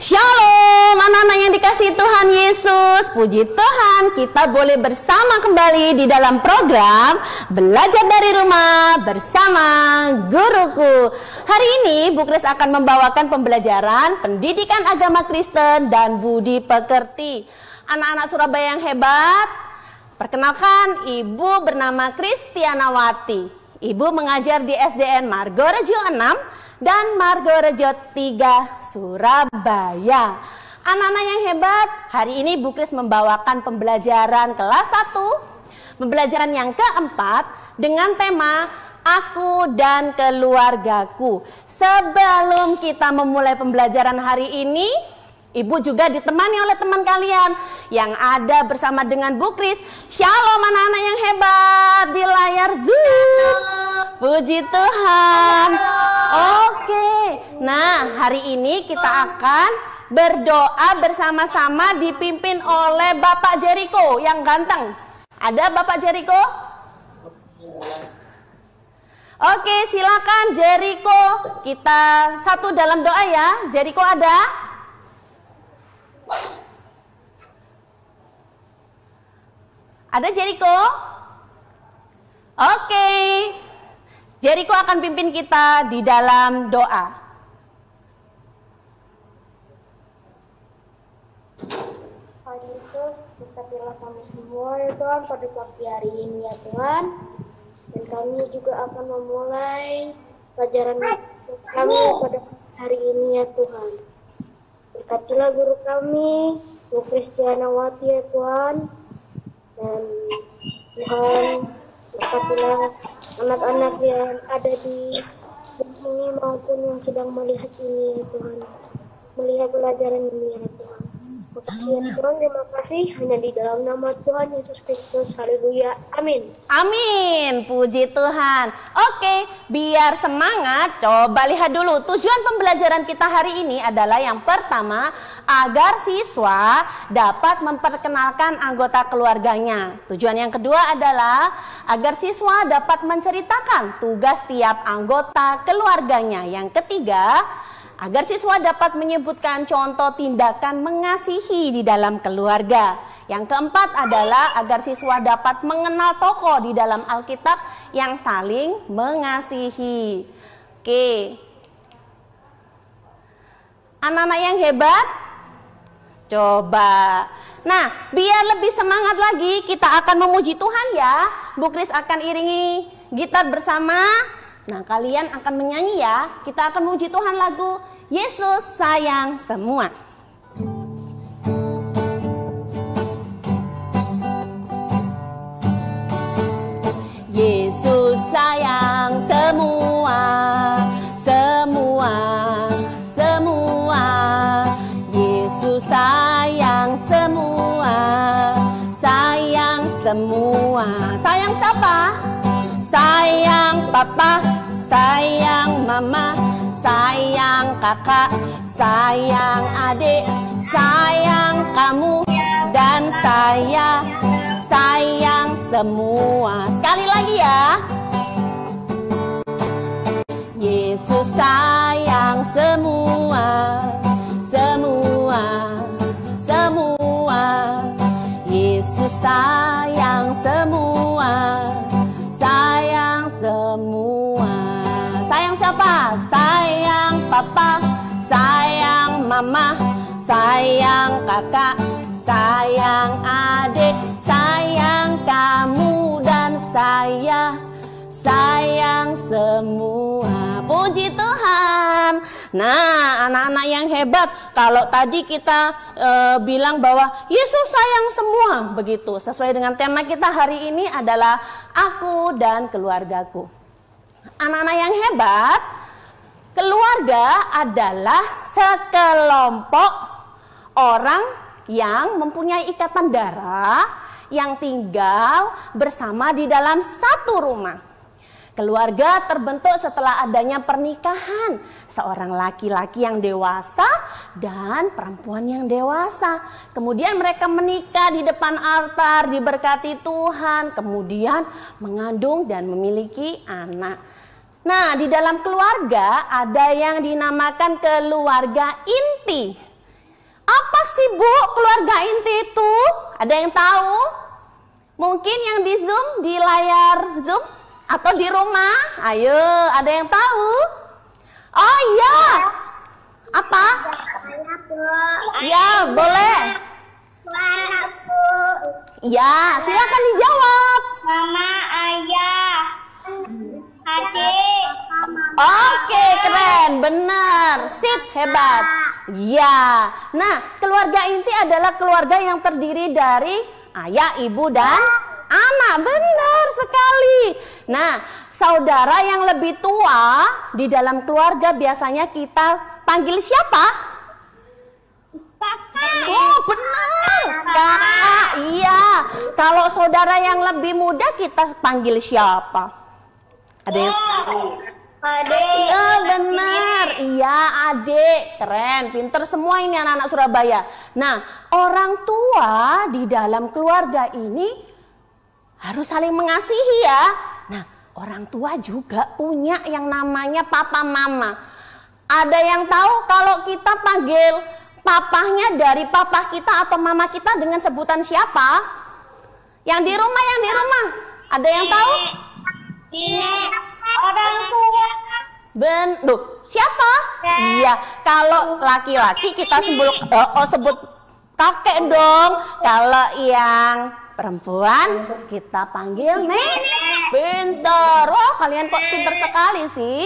Shalom anak-anak yang dikasih Tuhan Yesus. Puji Tuhan kita boleh bersama kembali di dalam program Belajar dari rumah bersama guruku. Hari ini Bu Kris akan membawakan pembelajaran Pendidikan agama Kristen dan budi pekerti. Anak-anak Surabaya yang hebat Perkenalkan Ibu bernama Kristianawati. Ibu mengajar di SDN Margorejo 6 dan Margorejo 3 Surabaya. Anak-anak yang hebat, hari ini Bu Kris membawakan pembelajaran kelas 1, pembelajaran yang keempat dengan tema Aku dan Keluargaku. Sebelum kita memulai pembelajaran hari ini, Ibu juga ditemani oleh teman kalian yang ada bersama dengan Bu Kris. Shalom anak-anak yang hebat di layar Zoom. Puji Tuhan. Oke. Nah, hari ini kita akan berdoa bersama-sama dipimpin oleh Bapak Jericho yang ganteng. Ada Bapak Jericho? Oke, silakan Jericho. Kita satu dalam doa ya. Jericho ada? Ada Jericho? Oke. Jericho akan pimpin kita di dalam doa. Tuhan Yesus, berkatilah kami semua ya Tuhan pada pagi hari ini ya Tuhan. Dan kami juga akan memulai pelajaran kami pada hari ini ya Tuhan. Berkatilah guru kami, Bu Kristianawati ya Tuhan. Dan Tuhan, berkatilah anak-anak yang ada di sini maupun yang sedang melihat ini ya Tuhan. Melihat pelajaran ini ya Ya Tuhan, terima kasih hanya di dalam nama Tuhan Yesus Kristus. Haleluya. Amin. Amin, puji Tuhan. Oke, biar semangat, coba lihat dulu. Tujuan pembelajaran kita hari ini adalah yang pertama, agar siswa dapat memperkenalkan anggota keluarganya. Tujuan yang kedua adalah agar siswa dapat menceritakan tugas tiap anggota keluarganya. Yang ketiga, agar siswa dapat menyebutkan contoh tindakan mengasihi di dalam keluarga. Yang keempat adalah agar siswa dapat mengenal tokoh di dalam Alkitab yang saling mengasihi. Oke. Anak-anak yang hebat, coba. Nah, biar lebih semangat lagi, kita akan memuji Tuhan ya. Bu Kris akan iringi gitar bersama. Nah, kalian akan menyanyi ya. Kita akan memuji Tuhan lagu Yesus sayang semua. Mama, sayang kakak, sayang adik, sayang kamu dan saya sayang semua. Sekali lagi ya. Yesus sayang semua, semua, semua. Yesus sayang kakak, sayang adik, sayang kamu dan saya, sayang semua. Puji Tuhan. Nah, anak-anak yang hebat, kalau tadi kita e, bilang bahwa Yesus sayang semua, begitu. Sesuai dengan tema kita hari ini adalah aku dan keluargaku. Anak-anak yang hebat, keluarga adalah sekelompok orang yang mempunyai ikatan darah yang tinggal bersama di dalam satu rumah. Keluarga terbentuk setelah adanya pernikahan seorang laki-laki yang dewasa dan perempuan yang dewasa. Kemudian mereka menikah di depan altar, diberkati Tuhan, kemudian mengandung dan memiliki anak. Nah, di dalam keluarga ada yang dinamakan keluarga inti. Apa sih Bu keluarga inti itu? Ada yang tahu? Mungkin yang di Zoom, di layar Zoom atau di rumah? Ayo, ada yang tahu? Oh iya. Apa? Ya, boleh. Ya, silakan dijawab. Mama, ayah, adik. Oke, keren, benar, sip, hebat. Ya, nah keluarga inti adalah keluarga yang terdiri dari ayah, ibu, dan anak. Benar sekali. Nah, saudara yang lebih tua di dalam keluarga biasanya kita panggil siapa? Oh benar, kakak. Iya. Kalau saudara yang lebih muda kita panggil siapa? Ada yang Adik. Iya benar, iya adik, keren, pinter semua ini anak-anak Surabaya. Nah, orang tua di dalam keluarga ini harus saling mengasihi ya. Nah, orang tua juga punya yang namanya papa mama. Ada yang tahu kalau kita panggil papahnya dari papa kita atau mama kita dengan sebutan siapa? Yang di rumah, yang di rumah. Ada yang tahu? Ini orang tua. Ben, duh, siapa? Iya, kalau laki-laki kita sebut oh, oh, sebut kakek dong. Kalau yang perempuan kita panggil nenek. Pinter. Oh, kalian kok pinter sekali sih.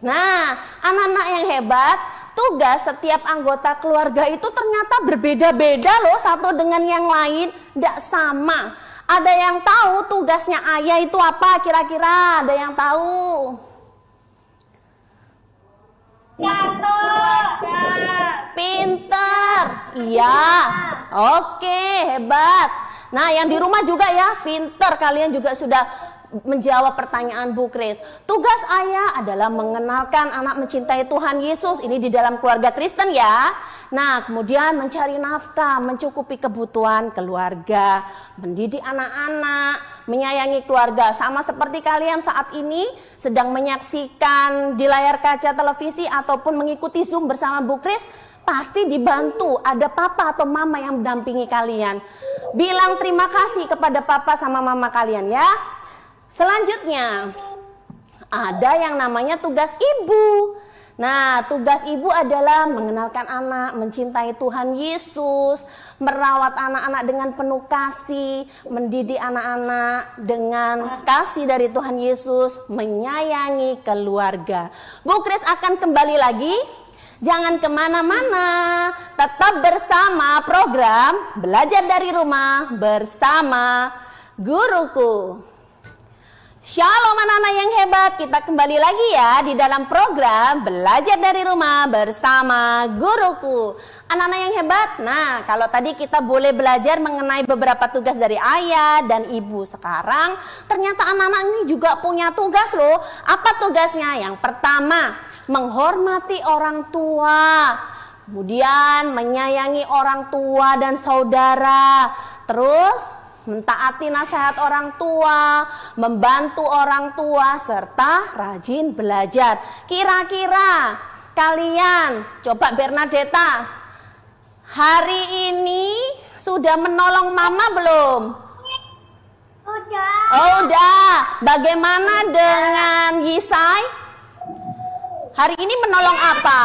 Nah, anak-anak yang hebat, tugas setiap anggota keluarga itu ternyata berbeda-beda loh satu dengan yang lain, tidak sama. Ada yang tahu tugasnya ayah itu apa kira-kira? Ada yang tahu? Pinter. Iya. Oke, hebat. Nah, yang di rumah juga ya, pinter. Kalian juga sudah menjawab pertanyaan Bu Kris. Tugas ayah adalah mengenalkan anak mencintai Tuhan Yesus. Ini di dalam keluarga Kristen ya. Nah, kemudian mencari nafkah, mencukupi kebutuhan keluarga, mendidik anak-anak, menyayangi keluarga. Sama seperti kalian saat ini sedang menyaksikan di layar kaca televisi ataupun mengikuti Zoom bersama Bu Kris, pasti dibantu ada papa atau mama yang mendampingi kalian. Bilang terima kasih kepada papa sama mama kalian ya. Selanjutnya, ada yang namanya tugas ibu. Nah, tugas ibu adalah mengenalkan anak, mencintai Tuhan Yesus, merawat anak-anak dengan penuh kasih, mendidik anak-anak dengan kasih dari Tuhan Yesus, menyayangi keluarga. Bu Kris akan kembali lagi. Jangan ke mana-mana, tetap bersama program Belajar dari Rumah bersama Guruku. Shalom anak-anak yang hebat, kita kembali lagi ya di dalam program Belajar dari Rumah bersama Guruku. Anak-anak yang hebat, nah kalau tadi kita boleh belajar mengenai beberapa tugas dari ayah dan ibu. Sekarang ternyata anak-anak ini juga punya tugas loh. Apa tugasnya? Yang pertama, menghormati orang tua. Kemudian menyayangi orang tua dan saudara. Terus mentaati nasihat orang tua, membantu orang tua, serta rajin belajar. Kira-kira kalian, coba Bernadetta, hari ini sudah menolong mama belum? Udah. Oh, udah. Bagaimana dengan Yisai? Hari ini menolong apa?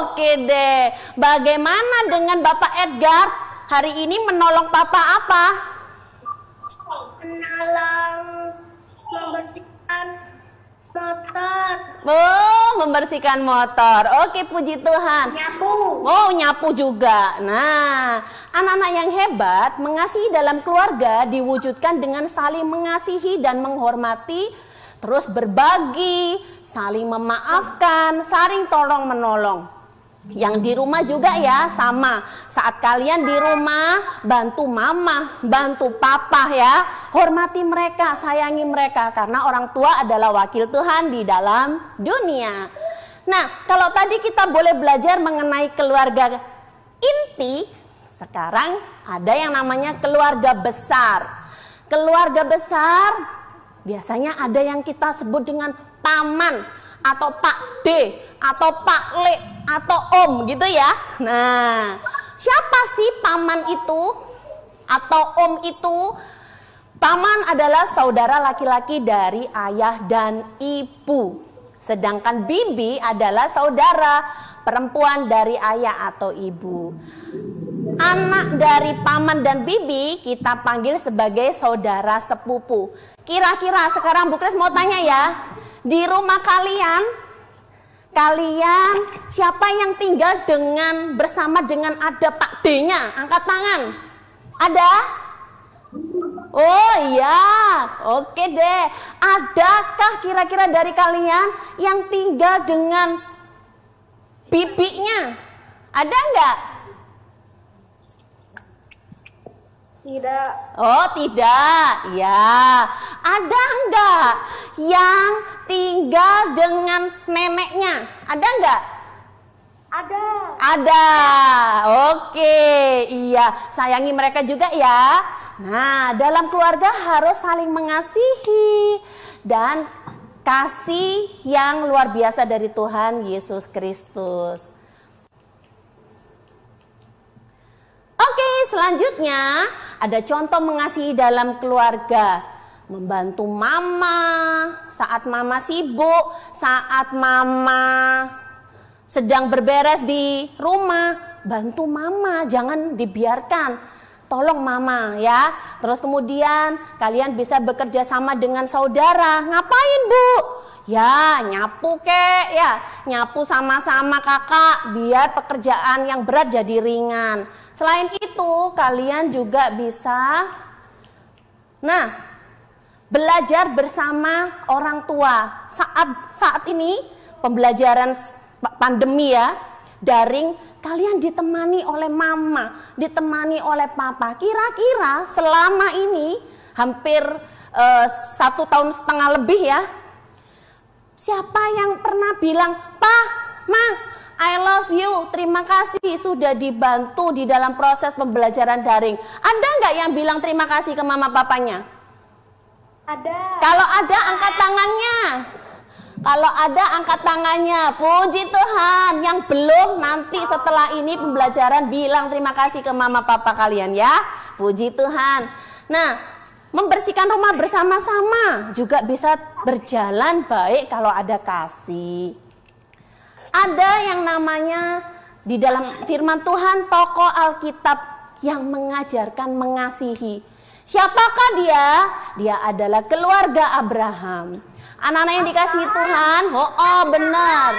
Oke deh. Bagaimana dengan Bapak Edgar? Hari ini menolong papa apa? Menolong membersihkan motor. Oh, membersihkan motor. Oke, puji Tuhan. Nyapu. Oh, nyapu juga. Nah, anak-anak yang hebat mengasihi dalam keluarga diwujudkan dengan saling mengasihi dan menghormati, terus berbagi, saling memaafkan, saling tolong menolong. Yang di rumah juga ya sama. Saat kalian di rumah bantu mama, bantu papa ya. Hormati mereka, sayangi mereka karena orang tua adalah wakil Tuhan di dalam dunia. Nah, kalau tadi kita boleh belajar mengenai keluarga inti, sekarang ada yang namanya keluarga besar. Keluarga besar biasanya ada yang kita sebut dengan paman atau Pak D atau Pak Le atau Om gitu ya. Nah, siapa sih paman itu atau Om itu? Paman adalah saudara laki-laki dari ayah dan ibu. Sedangkan bibi adalah saudara perempuan dari ayah atau ibu. Anak dari paman dan bibi kita panggil sebagai saudara sepupu. Kira-kira sekarang Bu Kris mau tanya ya, di rumah kalian kalian siapa yang tinggal dengan bersama dengan ada Pak D-nya? Angkat tangan. Ada? Oh iya, oke deh. Adakah kira-kira dari kalian yang tinggal dengan bibinya? Ada nggak? Tidak. Oh tidak, ya. Ada nggak yang tinggal dengan neneknya? Ada nggak? Ada. Ada. Oke, iya. Sayangi mereka juga ya. Nah, dalam keluarga harus saling mengasihi dan kasih yang luar biasa dari Tuhan Yesus Kristus. Oke, selanjutnya ada contoh mengasihi dalam keluarga. Membantu mama saat mama sibuk, saat mama sedang berberes di rumah, bantu mama, jangan dibiarkan. Tolong mama ya. Terus kemudian kalian bisa bekerja sama dengan saudara. Ngapain bu? Ya nyapu kek ya. Nyapu sama-sama kakak biar pekerjaan yang berat jadi ringan. Selain itu kalian juga bisa Nah, belajar bersama orang tua. Saat saat ini pembelajaran pandemi ya, daring kalian ditemani oleh mama, ditemani oleh papa. Kira-kira selama ini hampir uh, satu tahun setengah lebih ya, siapa yang pernah bilang, "Pak, Ma, I love you, terima kasih sudah dibantu di dalam proses pembelajaran daring." Ada nggak yang bilang terima kasih ke mama papanya? Ada. Kalau ada, angkat tangannya. Kalau ada angkat tangannya, puji Tuhan. Yang belum nanti setelah ini pembelajaran bilang terima kasih ke mama papa kalian ya. Puji Tuhan. Nah, membersihkan rumah bersama-sama juga bisa berjalan baik kalau ada kasih. Ada yang namanya di dalam firman Tuhan tokoh Alkitab yang mengajarkan mengasihi. Siapakah dia? Dia adalah keluarga Abraham. Anak-anak yang dikasih Tuhan, oh, oh benar.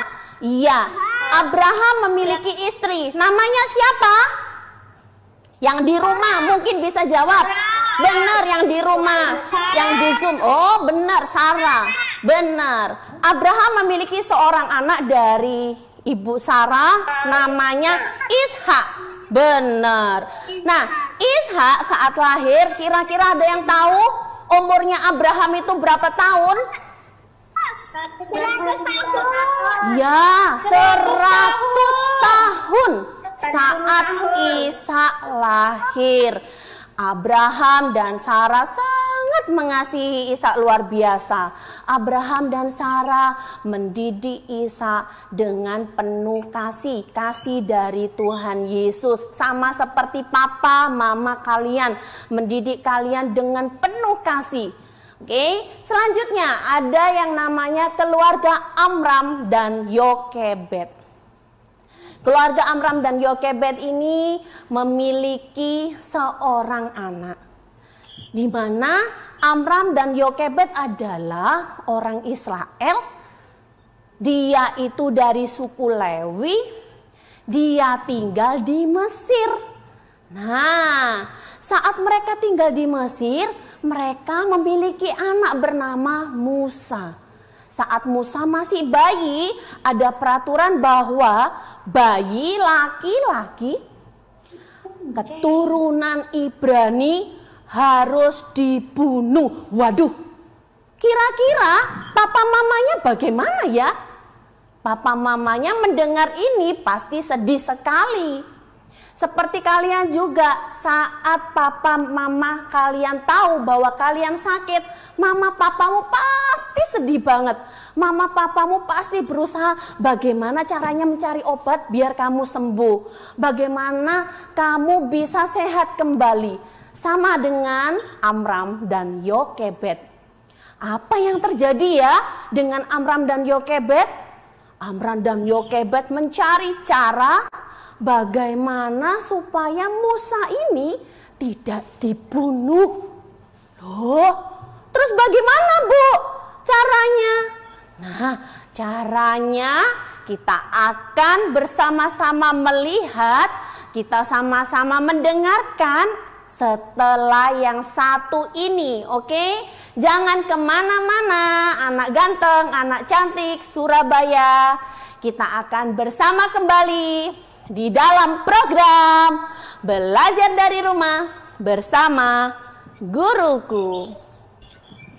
Iya, Abraham memiliki istri. Namanya siapa? Yang di rumah mungkin bisa jawab. Benar yang di rumah, yang di Zoom. Oh, benar Sarah. Benar. Abraham memiliki seorang anak dari ibu Sarah namanya Ishak. Benar. Nah, Ishak saat lahir kira-kira ada yang tahu umurnya Abraham itu berapa tahun? Ya, seratus tahun saat Isa lahir. Abraham dan Sarah sangat mengasihi Isa luar biasa. Abraham dan Sarah mendidik Isa dengan penuh kasih, kasih dari Tuhan Yesus. Sama seperti papa, mama kalian mendidik kalian dengan penuh kasih. Oke, selanjutnya ada yang namanya keluarga Amram dan Yokebed. Keluarga Amram dan Yokebed ini memiliki seorang anak. Di mana Amram dan Yokebed adalah orang Israel. Dia itu dari suku Lewi. Dia tinggal di Mesir. Nah, saat mereka tinggal di Mesir, mereka memiliki anak bernama Musa. Saat Musa masih bayi, ada peraturan bahwa bayi laki-laki keturunan Ibrani harus dibunuh. Waduh, kira-kira papa mamanya bagaimana ya? Papa mamanya mendengar ini pasti sedih sekali. Seperti kalian juga saat papa mama kalian tahu bahwa kalian sakit, mama papamu pasti sedih banget. Mama papamu pasti berusaha bagaimana caranya mencari obat biar kamu sembuh. Bagaimana kamu bisa sehat kembali. Sama dengan Amram dan Yokebet. Apa yang terjadi ya dengan Amram dan Yokebet? Amram dan Yokebet mencari cara bagaimana supaya Musa ini tidak dibunuh. Loh, terus bagaimana Bu caranya? Nah, caranya kita akan bersama-sama melihat, kita sama-sama mendengarkan setelah yang satu ini, oke? Okay? Jangan ke mana-mana, anak ganteng, anak cantik, Surabaya. Kita akan bersama kembali di dalam program Belajar dari Rumah bersama Guruku.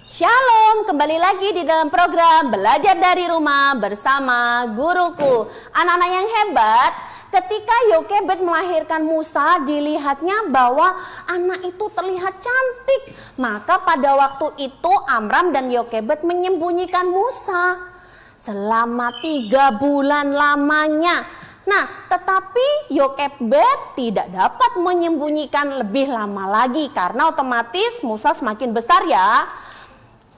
Shalom, kembali lagi di dalam program Belajar dari Rumah bersama Guruku. Anak-anak yang hebat, ketika Yokebed melahirkan Musa, dilihatnya bahwa anak itu terlihat cantik. Maka pada waktu itu Amram dan Yokebed menyembunyikan Musa selama tiga bulan lamanya Nah, tetapi Yokebed tidak dapat menyembunyikan lebih lama lagi karena otomatis Musa semakin besar ya.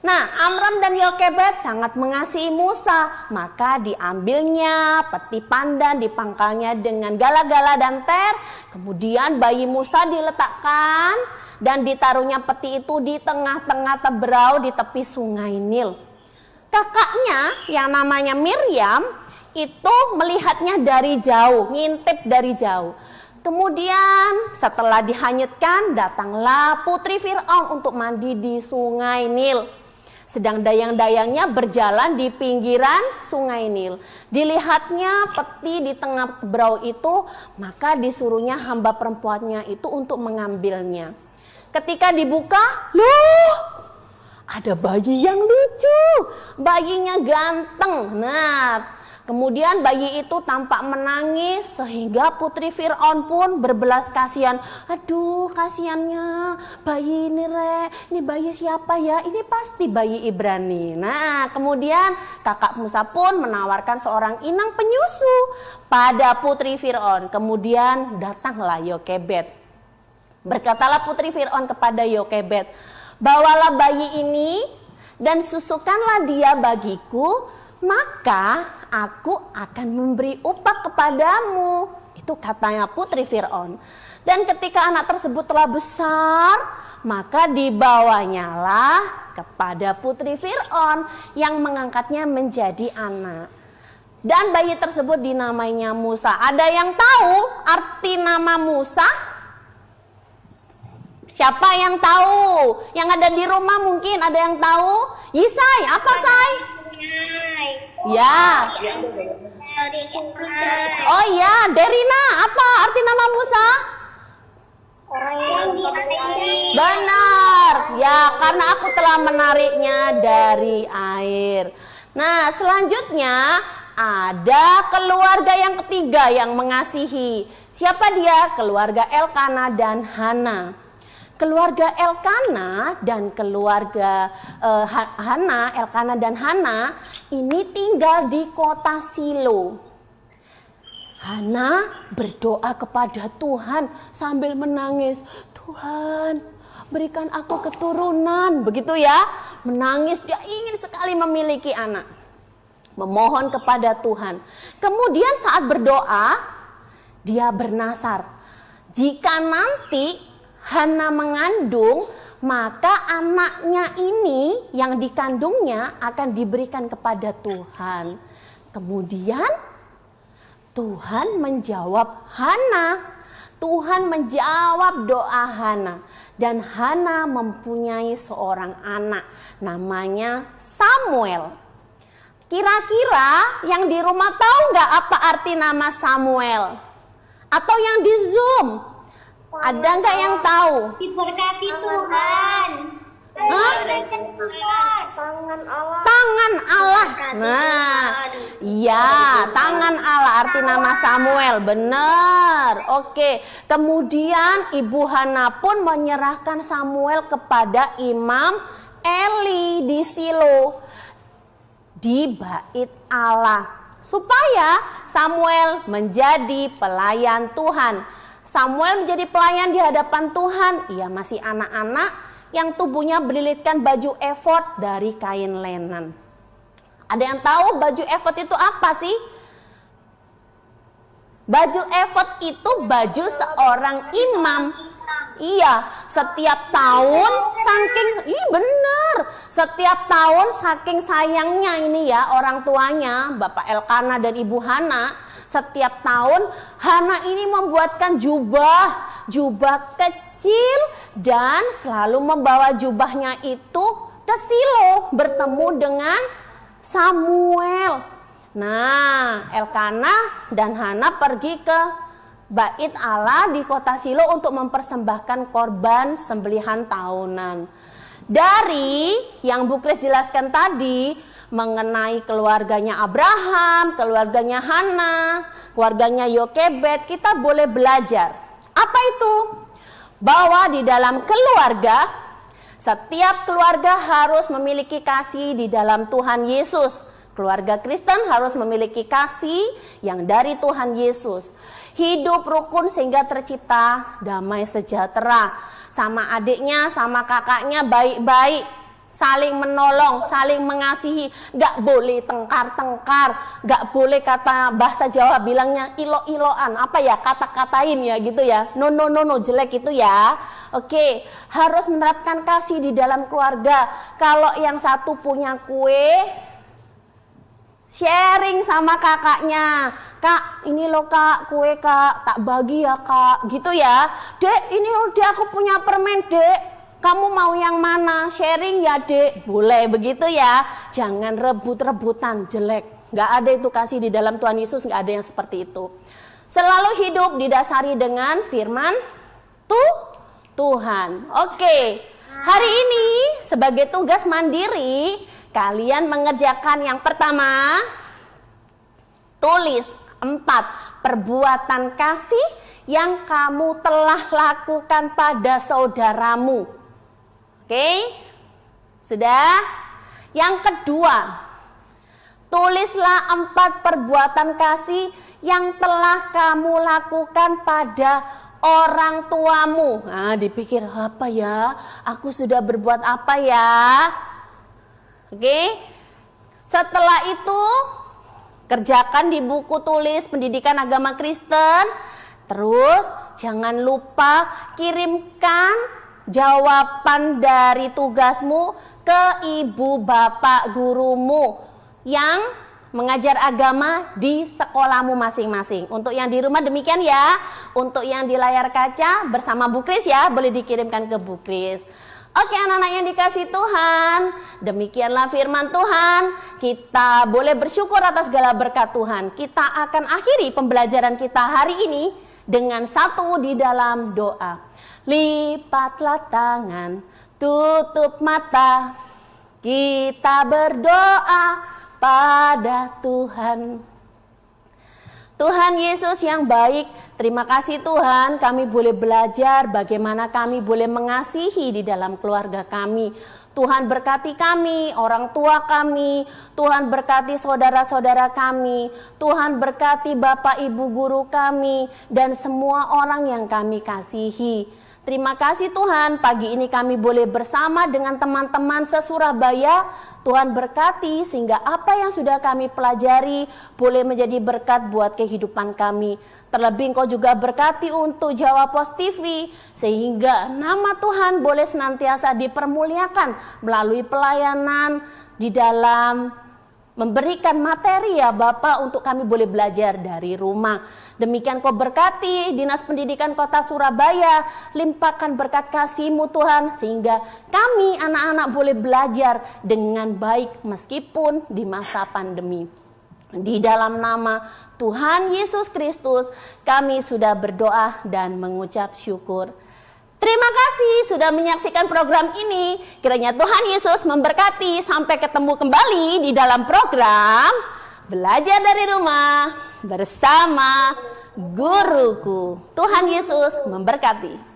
Nah, Amram dan Yokebed sangat mengasihi Musa, maka diambilnya peti pandan, dipangkalnya dengan gala-gala dan ter. Kemudian bayi Musa diletakkan dan ditaruhnya peti itu di tengah-tengah teberau di tepi sungai Nil. Kakaknya yang namanya Miriam itu melihatnya dari jauh, ngintip dari jauh. Kemudian setelah dihanyutkan datanglah putri Fir'aun untuk mandi di sungai Nil. Sedang dayang-dayangnya berjalan di pinggiran sungai Nil. Dilihatnya peti di tengah berau itu, maka disuruhnya hamba perempuannya itu untuk mengambilnya. Ketika dibuka, loh ada bayi yang lucu, bayinya ganteng. Nah, Kemudian bayi itu tampak menangis sehingga putri Fir'aun pun berbelas kasihan. Aduh kasihannya bayi ini re, ini bayi siapa ya? Ini pasti bayi Ibrani. Nah kemudian kakak Musa pun menawarkan seorang inang penyusu pada putri Fir'aun. Kemudian datanglah Yokebet. Berkatalah putri Fir'aun kepada Yokebet, bawalah bayi ini dan susukanlah dia bagiku, maka aku akan memberi upah kepadamu. Itu katanya putri Fir'aun. Dan ketika anak tersebut telah besar, maka dibawanyalah kepada putri Fir'aun yang mengangkatnya menjadi anak. Dan bayi tersebut dinamainya Musa. Ada yang tahu arti nama Musa? Siapa yang tahu? Yang ada di rumah mungkin ada yang tahu? Yisai, apa Sai? Ya. Oh ya, Derina, apa arti nama Musa? Benar. Ya, karena aku telah menariknya dari air. Nah, selanjutnya ada keluarga yang ketiga yang mengasihi. Siapa dia? Keluarga Elkana dan Hana keluarga Elkana dan keluarga uh, Hana, Elkana dan Hana ini tinggal di kota Silo. Hana berdoa kepada Tuhan sambil menangis, "Tuhan, berikan aku keturunan." Begitu ya. Menangis dia ingin sekali memiliki anak. Memohon kepada Tuhan. Kemudian saat berdoa, dia bernasar, "Jika nanti Hana mengandung, maka anaknya ini yang dikandungnya akan diberikan kepada Tuhan. Kemudian Tuhan menjawab Hana. Tuhan menjawab doa Hana dan Hana mempunyai seorang anak namanya Samuel. Kira-kira yang di rumah tahu nggak apa arti nama Samuel? Atau yang di Zoom ada nggak yang tahu? Diberkati Tuhan. Hah? Tangan Allah. Tangan Allah. Nah, iya. Tangan Allah arti nama Samuel. Benar. Oke. Kemudian Ibu Hana pun menyerahkan Samuel kepada Imam Eli di Silo di bait Allah supaya Samuel menjadi pelayan Tuhan. Samuel menjadi pelayan di hadapan Tuhan. Ia masih anak-anak yang tubuhnya berlilitkan baju efod dari kain linen. Ada yang tahu baju efod itu apa sih? Baju efod itu baju seorang imam. Iya, setiap tahun saking ih bener. Setiap tahun saking sayangnya ini ya orang tuanya, Bapak Elkana dan Ibu Hana, setiap tahun Hana ini membuatkan jubah, jubah kecil dan selalu membawa jubahnya itu ke Silo bertemu dengan Samuel. Nah, Elkana dan Hana pergi ke bait Allah di kota Silo untuk mempersembahkan korban sembelihan tahunan. Dari yang Bu Kris jelaskan tadi mengenai keluarganya Abraham, keluarganya Hana, keluarganya Yokebet, kita boleh belajar. Apa itu? Bahwa di dalam keluarga, setiap keluarga harus memiliki kasih di dalam Tuhan Yesus Keluarga Kristen harus memiliki kasih yang dari Tuhan Yesus. Hidup rukun sehingga tercipta damai sejahtera. Sama adiknya, sama kakaknya baik-baik. Saling menolong, saling mengasihi. Gak boleh tengkar-tengkar. Gak boleh kata bahasa Jawa bilangnya ilo-iloan. Apa ya, kata-katain ya gitu ya. No, no, no, no, jelek itu ya. Oke, harus menerapkan kasih di dalam keluarga. Kalau yang satu punya kue, sharing sama kakaknya kak ini loh kak kue kak tak bagi ya kak gitu ya dek ini udah aku punya permen dek kamu mau yang mana? Sharing ya dek boleh begitu ya. Jangan rebut-rebutan jelek. Nggak ada itu kasih di dalam Tuhan Yesus nggak ada yang seperti itu. Selalu hidup didasari dengan firman tuh Tuhan. Oke. Hari ini sebagai tugas mandiri Kalian mengerjakan yang pertama, tulis empat perbuatan kasih yang kamu telah lakukan pada saudaramu. Oke? Sudah? Yang kedua, tulislah empat perbuatan kasih yang telah kamu lakukan pada orang tuamu. Nah, dipikir apa ya? Aku sudah berbuat apa ya? Oke. Setelah itu kerjakan di buku tulis pendidikan agama Kristen. Terus jangan lupa kirimkan jawaban dari tugasmu ke ibu bapak gurumu yang mengajar agama di sekolahmu masing-masing. Untuk yang di rumah demikian ya. Untuk yang di layar kaca bersama Bu Kris ya, boleh dikirimkan ke Bu Kris. Oke anak-anak yang dikasih Tuhan, demikianlah firman Tuhan. Kita boleh bersyukur atas segala berkat Tuhan. Kita akan akhiri pembelajaran kita hari ini dengan satu di dalam doa. Lipatlah tangan, tutup mata, kita berdoa pada Tuhan. Tuhan Yesus yang baik, terima kasih Tuhan kami boleh belajar bagaimana kami boleh mengasihi di dalam keluarga kami. Tuhan berkati kami, orang tua kami, Tuhan berkati saudara-saudara kami, Tuhan berkati Bapak Ibu guru kami, dan semua orang yang kami kasihi. Terima kasih Tuhan, pagi ini kami boleh bersama dengan teman-teman se-Surabaya. Tuhan berkati sehingga apa yang sudah kami pelajari boleh menjadi berkat buat kehidupan kami. Terlebih engkau juga berkati untuk Jawa Pos TV sehingga nama Tuhan boleh senantiasa dipermuliakan melalui pelayanan di dalam memberikan materi ya Bapak untuk kami boleh belajar dari rumah. Demikian kau berkati Dinas Pendidikan Kota Surabaya, limpahkan berkat kasih-Mu Tuhan sehingga kami anak-anak boleh belajar dengan baik meskipun di masa pandemi. Di dalam nama Tuhan Yesus Kristus kami sudah berdoa dan mengucap syukur. Terima kasih sudah menyaksikan program ini. Kiranya Tuhan Yesus memberkati sampai ketemu kembali di dalam program belajar dari rumah bersama guruku. Tuhan Yesus memberkati.